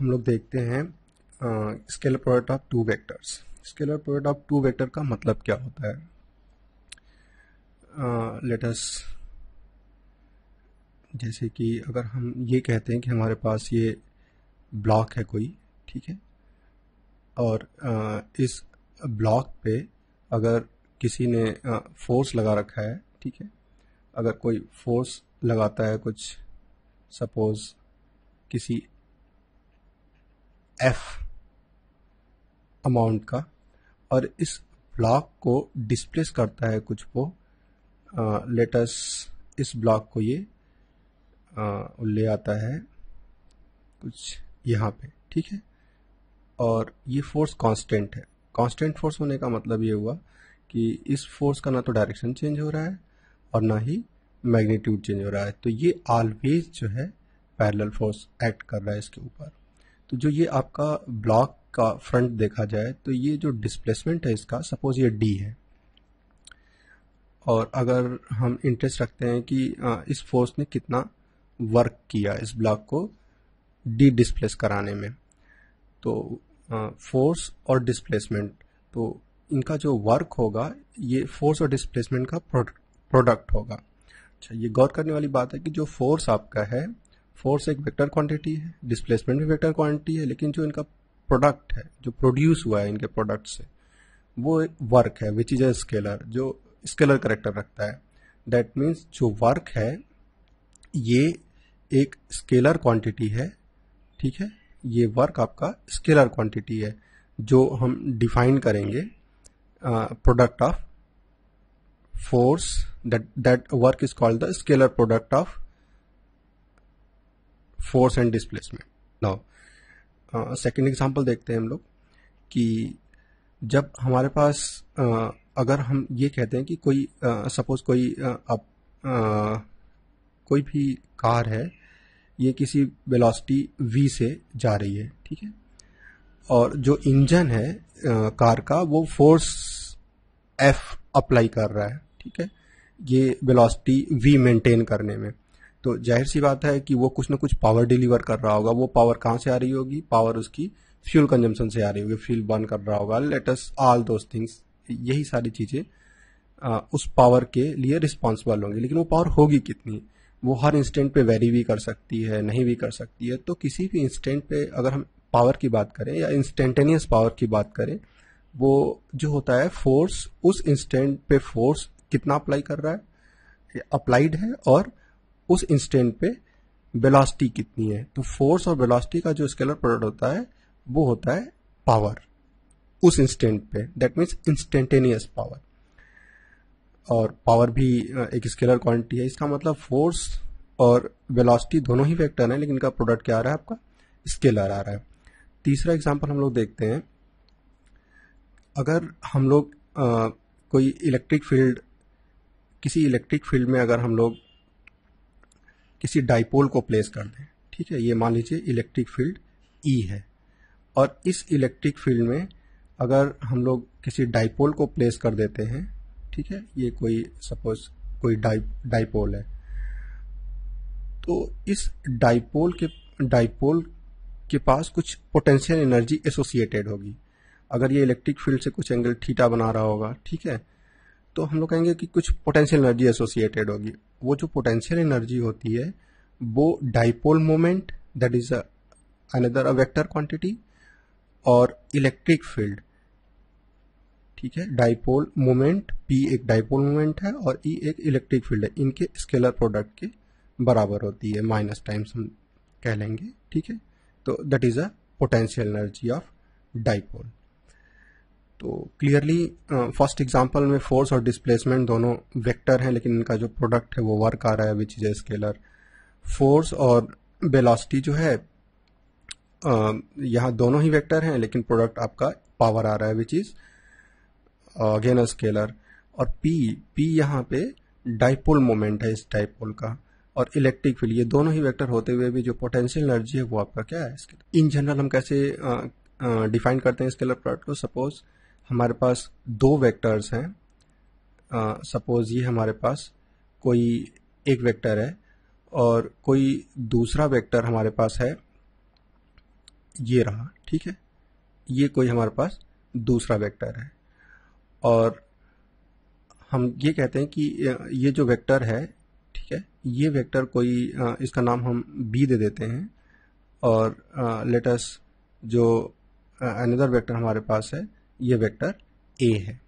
हम लोग देखते हैं scalar product of two vectors scalar product of two vector का मतलब क्या होता है? लेट अस जैसे कि अगर हम ये कहते हैं कि हमारे पास ये ब्लॉक है कोई ठीक है? और uh, इस ब्लॉक पे अगर किसी ने फोर्स uh, लगा रखा है ठीक है? अगर कोई फोर्स लगाता है कुछ सपोज़ किसी एफ़ अमाउंट का और इस ब्लॉक को डिस्प्लेस करता है कुछ वो लेटस इस ब्लॉक को ये आ, ले आता है कुछ यहाँ पे ठीक है? और ये फोर्स कांस्टेंट है। कांस्टेंट फोर्स होने का मतलब ये हुआ कि इस फोर्स का ना तो डायरेक्शन चेंज हो रहा है और ना ही मैग्नीट्यूड चेंज हो रहा है। तो ये ऑलवेज जो है पैरेलल फोर्स एक्ट कर रहा है इसके ऊपर। तो जो ये आपका ब्लॉक का फ्रंट देखा जाए तो ये जो डिस्प्लेसमेंट है इसका सपोज़ ये डी है। और अगर हम इंटरेस्ट रखते हैं कि इस फोर्स ने कितना वर्क किया इस ब्लॉक को डी डिस्प्लेस कराने में तो फोर्स और डिस्प्लेसमेंट तो इनका जो वर्क होगा, ये फोर्स और डिस्प्लेसमेंट का प्रोडक्ट होगा। अच्छा ये गौर करने वाली बात है कि जो फोर्स आपका है फोर्स एक वेक्टर क्वांटिटी है, डिस्प्लेसमेंट भी वेक्टर क्वांटिटी है, लेकिन जो इनका प्रोडक्ट है, जो प्रोड्यूस हुआ है इनके प्रोडक्ट से, वो एक वर्क है विच इज़ ए स्केलर जो स्केलर करेक्टर रखता है। दैट मीन्स जो वर्क है, ये एक स्केलर क्वांटिटी है, ठीक है? ये वर्क आपका स्केलर क्वांटिटी है, जो हम डिफाइन करेंगे product of force that that work is called the scalar product of force and displacement. Now second example देखते हैं हम लोग कि जब हमारे पास uh, अगर हम ये कहते हैं कि कोई सपोज़ uh, कोई अब uh, कोई भी कार है ये किसी वेलोसिटी v से जा रही है ठीक है? और जो इंजन है कार का वो फोर्स F अप्लाई कर रहा है ठीक है? ये वेलोसिटी v मेंटेन करने में। तो ज़ाहिर सी बात है कि वो कुछ ना कुछ पावर डिलीवर कर रहा होगा। वो पावर कहाँ से आ रही होगी? पावर उसकी फ्यूल कंजम्पशन से आ रही होगी। फ्यूल बर्न कर रहा होगा। लेटस ऑल दोज थिंग्स यही सारी चीज़ें उस पावर के लिए रिस्पॉन्सिबल होंगी। लेकिन वो पावर होगी कितनी? वो हर इंस्टेंट पे वेरी भी कर सकती है, नहीं भी कर सकती है। तो किसी भी इंस्टेंट पे अगर हम पावर की बात करें या इंस्टेंटेनियस पावर की बात करें, वो जो होता है फोर्स उस इंस्टेंट पे फोर्स कितना अप्लाई कर रहा है? अप्लाइड है और उस इंस्टेंट पे वेलोसिटी कितनी है? तो फोर्स और वेलोसिटी का जो स्केलर प्रोडक्ट होता है वो होता है पावर उस इंस्टेंट पे. दैट मीन्स इंस्टेंटेनियस पावर और पावर भी एक स्केलर क्वांटिटी है। इसका मतलब फोर्स और वेलोसिटी दोनों ही फैक्टर हैं लेकिन इनका प्रोडक्ट क्या आ रहा है आपका? स्केलर आ रहा है। तीसरा एग्जांपल हम लोग देखते हैं। अगर हम लोग आ, कोई इलेक्ट्रिक फ़ील्ड किसी इलेक्ट्रिक फ़ील्ड में अगर हम लोग किसी डाइपोल को प्लेस कर दें। ठीक है, ये मान लीजिए इलेक्ट्रिक फ़ील्ड ई है। और इस इलेक्ट्रिक फ़ील्ड में अगर हम लोग किसी डाइपोल को प्लेस कर देते हैं, ठीक है, ये कोई सपोज़ कोई डाइ, डाइपोल है तो इस डाइपोल के डाइपोल के पास कुछ पोटेंशियल एनर्जी एसोसिएटेड होगी। अगर ये इलेक्ट्रिक फ़ील्ड से कुछ एंगल थीटा बना रहा होगा, ठीक है तो हम लोग कहेंगे कि कुछ पोटेंशियल एनर्जी एसोसिएटेड होगी। वो जो पोटेंशियल एनर्जी होती है, वो dipole moment that is another a vector quantity और इलेक्ट्रिक फ़ील्ड ठीक है? डाइपोल मोमेंट पी एक डाइपोल मोमेंट है और ई e एक इलेक्ट्रिक फ़ील्ड है। इनके स्केलर प्रोडक्ट के बराबर होती है। माइनस टाइम्स हम कह लेंगे। ठीक है? तो that is a potential energy of dipole तो क्लियरली फ़र्स्ट एग्जांपल में फोर्स और डिस्प्लेसमेंट दोनों वेक्टर हैं, लेकिन इनका जो प्रोडक्ट है वो वर्क आ रहा है which is a scalar force और वेलोसिटी जो है यहाँ दोनों ही वेक्टर हैं, लेकिन प्रोडक्ट आपका पावर आ रहा है which is again a scalar और पी पी यहाँ पे डाइपोल मोमेंट है इस डाइपोल का. और इलेक्ट्रिक फ़ील्ड ये दोनों ही वेक्टर होते हुए भी जो पोटेंशियल एनर्जी है वो आपका क्या है? इन जनरल हम कैसे डिफाइन करते हैं स्केलर प्रोडक्ट को? सपोज़ हमारे पास दो वेक्टर्स हैं। सपोज़ ये हमारे पास कोई एक वेक्टर है और कोई दूसरा वेक्टर हमारे पास है। ये रहा, ठीक है? ये कोई हमारे पास दूसरा वेक्टर है। और हम ये कहते हैं कि ये जो वेक्टर है, ठीक है? ये वेक्टर कोई इसका नाम हम बी दे देते हैं। और लेटस जो अनदर वेक्टर हमारे पास है ये वेक्टर ए है।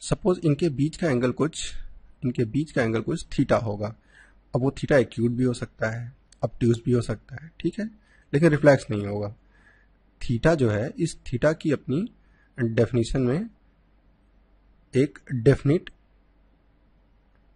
सपोज़ इनके बीच का एंगल कुछ, इनके बीच का एंगल कुछ थीटा होगा। अब वो थीटा एक्यूट भी हो सकता है अपट्यूज भी हो सकता है, ठीक है? लेकिन रिफ्लेक्स नहीं होगा। थीटा जो है, इस थीटा की अपनी डेफिनेशन में एक डेफिनेट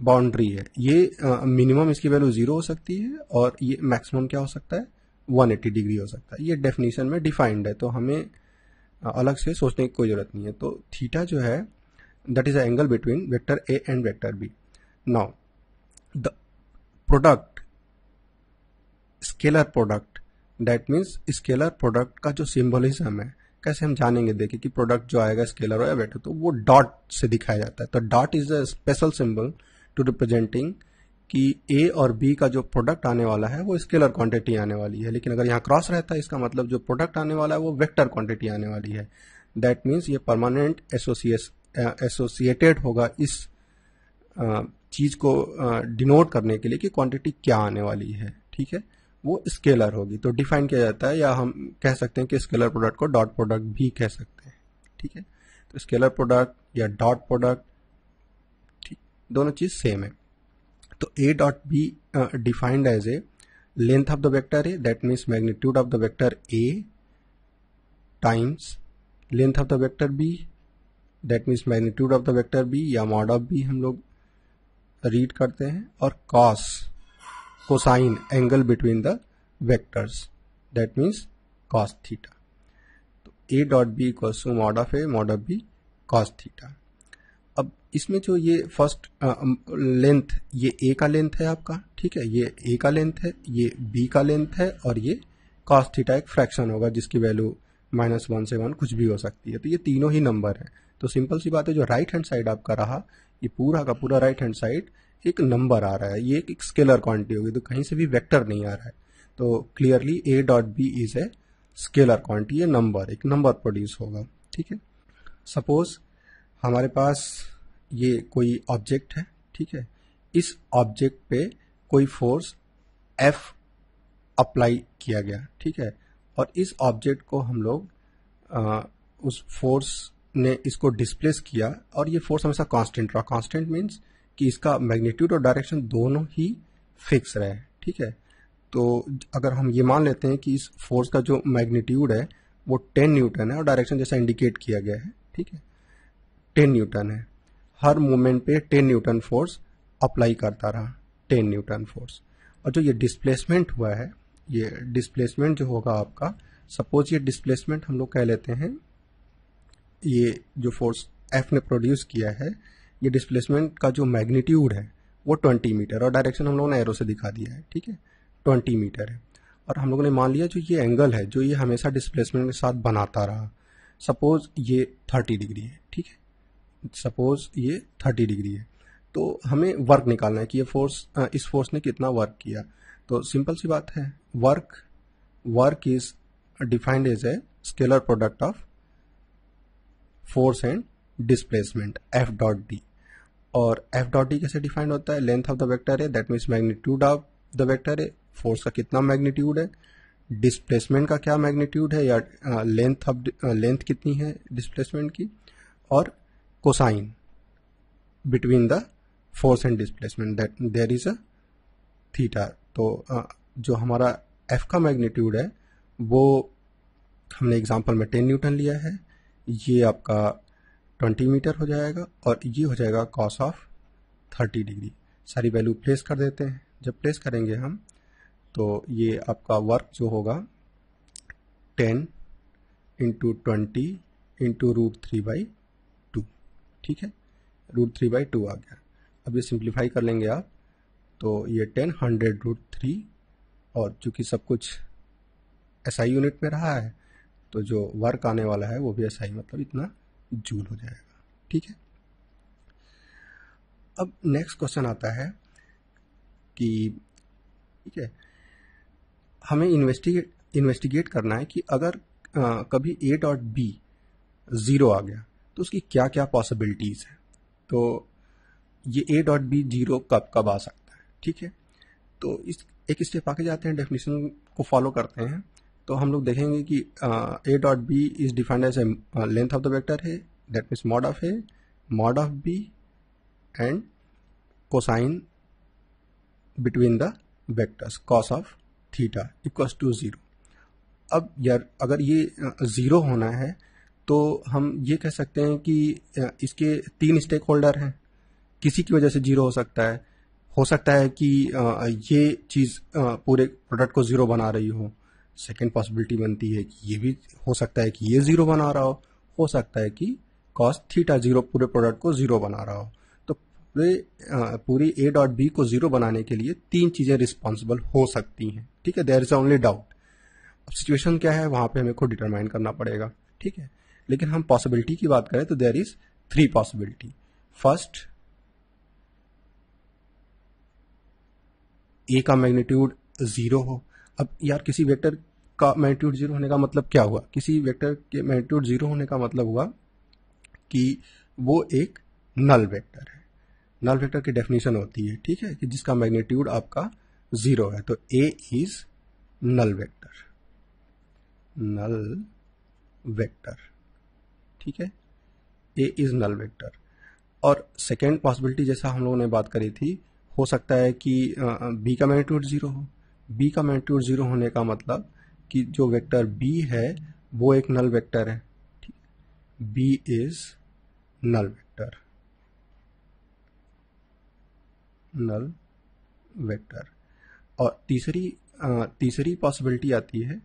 बाउंड्री है। ये मिनिमम इसकी वैल्यू ज़ीरो हो सकती है और ये मैक्सिमम क्या हो सकता है? 180 डिग्री हो सकता है। ये डेफिनेशन में डिफाइंड है तो हमें अलग से सोचने की कोई ज़रूरत नहीं है। तो थीटा जो है that is angle between vector A and vector B now the product scalar product that means scalar product का जो सिंबलिज्म है, कैसे हम जानेंगे, देखिए कि प्रोडक्ट जो आएगा स्केलर हो या वेक्टर तो वो डॉट से दिखाया जाता है। तो dot is a special symbol to representing कि ए और बी का जो प्रोडक्ट आने वाला है, वो स्केलर क्वांटिटी आने वाली है। लेकिन अगर यहाँ क्रॉस रहता है, इसका मतलब जो प्रोडक्ट आने वाला है, वो वेक्टर क्वांटिटी आने वाली है। दैट मीन्स ये परमानेंट एसोसिएटेड होगा इस चीज़ को डिनोट करने के लिए कि क्वांटिटी क्या आने वाली है। ठीक है? वो स्केलर होगी। तो डिफाइन किया जाता है या हम कह सकते हैं कि स्केलर प्रोडक्ट को डॉट प्रोडक्ट भी कह सकते हैं। ठीक है? तो स्केलर प्रोडक्ट या डॉट प्रोडक्ट ठीक, दोनों चीज़ सेम है। तो A dot B defined as a length of the vector A that means magnitude of the vector A times length of the vector B that means magnitude of the vector B या mod of B हम लोग read करते हैं, और cos cosine angle between the vectors that means cos theta तो A dot B equals to mod of A mod of B cos theta अब इसमें जो ये फ़र्स्ट लेंथ ये ए का लेंथ है आपका, ठीक है? ये ए का लेंथ है, ये बी का लेंथ है और ये कॉस थीटा एक फ्रैक्शन होगा, जिसकी वैल्यू माइनस वन से वन कुछ भी हो सकती है। तो ये तीनों ही नंबर है। तो सिंपल सी बात है, जो राइट हैंड साइड आपका रहा, ये पूरा का पूरा राइट हैंड साइड एक नंबर आ रहा है। ये एक स्केलर क्वांटिटी होगी तो कहीं से भी वेक्टर नहीं आ रहा है। तो clearly A dot B is a scalar quantity ये नंबर एक नंबर प्रोड्यूस होगा, ठीक है? सपोज़ हमारे पास ये कोई ऑब्जेक्ट है, ठीक है? इस ऑब्जेक्ट पे कोई फोर्स एफ़ अप्लाई किया गया, ठीक है? और इस ऑब्जेक्ट को हम लोग उस फोर्स ने इसको डिस्प्लेस किया, और ये फोर्स हमेशा कांस्टेंट रहा। कांस्टेंट मींस कि इसका मैग्नीट्यूड और डायरेक्शन दोनों ही फिक्स रहे, ठीक है? तो अगर हम ये मान लेते हैं कि इस फोर्स का जो मैग्नीट्यूड है, वो 10 न्यूटन है, और डायरेक्शन जैसा इंडिकेट किया गया है, ठीक है? 10 न्यूटन है। हर मोमेंट पे 10 न्यूटन फोर्स अप्लाई करता रहा 10 न्यूटन फोर्स। और जो ये डिस्प्लेसमेंट हुआ है, ये डिस्प्लेसमेंट जो होगा आपका, सपोज़ ये डिस्प्लेसमेंट हम लोग कह लेते हैं, ये जो फोर्स एफ़ ने प्रोड्यूस किया है, ये डिस्प्लेसमेंट का जो मैग्नीट्यूड है, वो 20 मीटर और डायरेक्शन हम लोगों ने एरो से दिखा दिया है, ठीक है? 20 मीटर है। और हम लोगों ने मान लिया जो ये एंगल है, जो ये हमेशा डिस्प्लेसमेंट के साथ बनाता रहा। सपोज़ ये 30 डिग्री है, ठीक है? सपोज़ ये 30 डिग्री है तो हमें वर्क निकालना है कि ये फोर्स इस फोर्स ने कितना वर्क किया। तो सिंपल सी बात है, work work is defined as a scalar product of force and displacement, F dot D. और एफ़ डॉट डी कैसे डिफाइंड होता है? लेंथ ऑफ़ द वेक्टर है, that means magnitude of the vector है। फोर्स का कितना मैग्नीट्यूड है? Displacement का क्या मैग्नीट्यूड है? या लेंथ ऑफ़ लेंथ कितनी है डिस्प्लेसमेंट की? और cosine between the force and displacement that there is a theta तो जो हमारा एफ़ का मैग्नीट्यूड है, वो हमने एग्जांपल में टेन न्यूटन लिया है। ये आपका ट्वेंटी मीटर हो जाएगा और ये हो जाएगा कॉस ऑफ़ थर्टी डिग्री सारी वैल्यू प्लेस कर देते हैं। जब प्लेस करेंगे हम तो ये आपका वर्क जो होगा ten into twenty into root three by two ठीक है? रूट थ्री बाई टू आ गया। अब ये सिंप्लीफाई कर लेंगे आप। तो ये टेन हंड्रेड रूट थ्री और चूँकि सब कुछ एस आई यूनिट में रहा है तो जो वर्क आने वाला है वो भी एस आई मतलब इतना जूल हो जाएगा। ठीक है? अब नेक्स्ट क्वेश्चन आता है कि ठीक है हमें इन्वेस्टिगेट इन्वेस्टिगेट करना है कि अगर आ, कभी ए डॉट बी ज़ीरो आ गया तो उसकी क्या क्या पॉसिबिलिटीज़ है? तो ये ए डॉट बी ज़ीरो कब कब आ सकता है, ठीक है? तो इस, एक स्टेप आके जाते हैं डेफिनेशन को फॉलो करते हैं। तो हम लोग देखेंगे कि a dot b is defined as a length of the vector है that means mod of a mod of b and cosine between the vectors cos of theta equals to zero अब यार, अगर ये ज़ीरो होना है तो हम ये कह सकते हैं कि इसके तीन स्टेक होल्डर हैं। किसी की वजह से ज़ीरो हो सकता है। हो सकता है कि ये चीज़ पूरे प्रोडक्ट को ज़ीरो बना रही हो। सेकेंड पॉसिबिलिटी बनती है कि ये भी हो सकता है कि ये ज़ीरो बना रहा हो। हो सकता है कि कॉस थीटा ज़ीरो पूरे प्रोडक्ट को ज़ीरो बना रहा हो। तो पूरे पूरी ए डॉट बी को ज़ीरो बनाने के लिए तीन चीज़ें रिस्पॉन्सिबल हो सकती हैं। ठीक है देर इज़ ओनली डाउट अब सिचुएशन क्या है, वहाँ पे हमें को डिटरमाइन करना पड़ेगा। ठीक है? लेकिन हम पॉसिबिलिटी की बात करें तो there is three possibility first a का मैग्नीट्यूड ज़ीरो हो। अब यार किसी वेक्टर का मैग्नीट्यूड ज़ीरो होने का मतलब क्या हुआ? किसी वेक्टर के मैग्नीट्यूड ज़ीरो होने का मतलब हुआ कि वो एक नल वेक्टर है। नल वेक्टर की डेफिनेशन होती है, ठीक है, कि जिसका मैग्नीट्यूड आपका ज़ीरो है। तो a is null vector null vector ठीक है? ए इज़ नल वेक्टर और सेकेंड पॉसिबिलिटी जैसा हम लोगों ने बात करी थी, हो सकता है कि बी का मैग्नीट्यूड ज़ीरो हो। बी का मैग्नीट्यूड ज़ीरो होने का मतलब कि जो वेक्टर बी है, वो एक नल वेक्टर है, ठीक b is null vector null vector और तीसरी तीसरी पॉसिबिलिटी आती है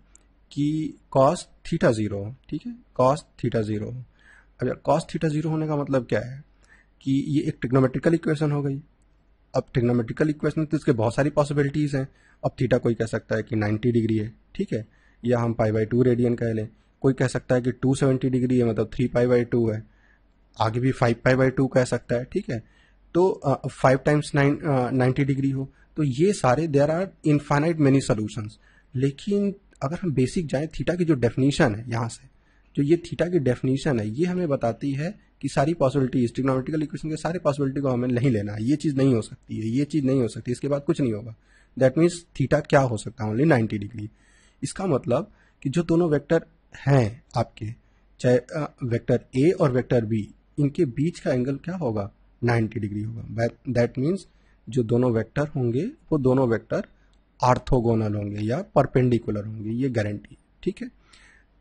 कि कॉस थीटा ज़ीरो हो, ठीक है? कॉस थीटा ज़ीरो हो। अब कॉस थीटा ज़ीरो होने का मतलब क्या है? कि ये एक टेक्नोमेट्रिकल इक्वेशन हो गई। अब टेक्नोमेट्रिकल इक्वेशन तो इसके बहुत सारी पॉसिबिलिटीज़ हैं। अब थीटा कोई कह सकता है कि 90 डिग्री है, ठीक है? या हम पाई बाई टू रेडियन कह लें। कोई कह सकता है कि 270 डिग्री है मतलब थ्री पाई बाई टू है। आगे भी फाइव पाई बाई टू कह सकता है, ठीक है? तो five times nine ninety degree हो। तो ये सारे there are infinite many solutions लेकिन अगर हम बेसिक जाएँ थीटा की जो डेफिनेशन है यहाँ से जो ये थीटा की डेफिनेशन है, ये हमें बताती है कि सारी पॉसिबिलिटी टिग्नोमेट्रिकल इक्वेशन के सारे पॉसिबिलिटी को हमें नहीं लेना है। ये चीज़ नहीं हो सकती है, ये चीज़ नहीं हो सकती, इसके बाद कुछ नहीं होगा। दैट मीन्स थीटा क्या हो सकता है? ओनली नाइन्टी डिग्री इसका मतलब कि जो दोनों वेक्टर हैं आपके, चाहे वेक्टर ए और वेक्टर बी इनके बीच का एंगल क्या होगा? 90 डिग्री होगा। दैट मीन्स जो दोनों वेक्टर होंगे, वो दोनों वेक्टर आर्थोगोनल होंगे या परपेंडिकुलर होंगे, ये गारंटी ठीक है?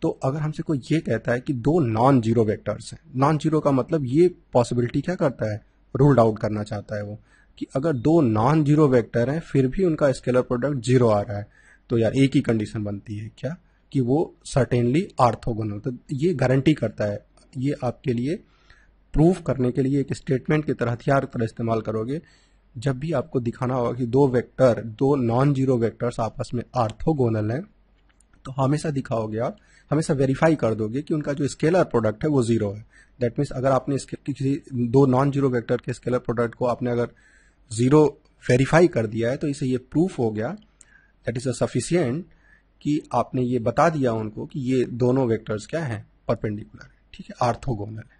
तो अगर हमसे कोई ये कहता है कि दो नॉन ज़ीरो वेक्टर्स हैं नॉन ज़ीरो का मतलब ये पॉसिबिलिटी क्या करता है? रूल्ड आउट करना चाहता है वो, कि अगर दो नॉन ज़ीरो वेक्टर हैं, फिर भी उनका स्केलर प्रोडक्ट ज़ीरो आ रहा है। तो यार एक ही कंडीशन बनती है क्या? कि वो सर्टेनली आर्थोगोनल तो ये गारंटी करता है। ये आपके लिए प्रूफ करने के लिए एक स्टेटमेंट की तरह, हथियार तरह इस्तेमाल करोगे। जब भी आपको दिखाना होगा कि दो वेक्टर दो नॉन ज़ीरो वेक्टर्स आपस में आर्थोगोनल हैं तो हमेशा दिखाओगे आप, हमेशा वेरीफाई कर दोगे कि उनका जो स्केलर प्रोडक्ट है वो ज़ीरो है। दैट मीन्स अगर आपने किसी दो नॉन ज़ीरो वेक्टर के स्केलर प्रोडक्ट को आपने अगर ज़ीरो वेरीफाई कर दिया है तो इसे ये प्रूफ हो गया दैट इज़ अ सफिशियंट कि आपने ये बता दिया उनको कि ये दोनों वेक्टर्स क्या हैं परपेंडिकुलर ठीक है? आर्थोगोनल है।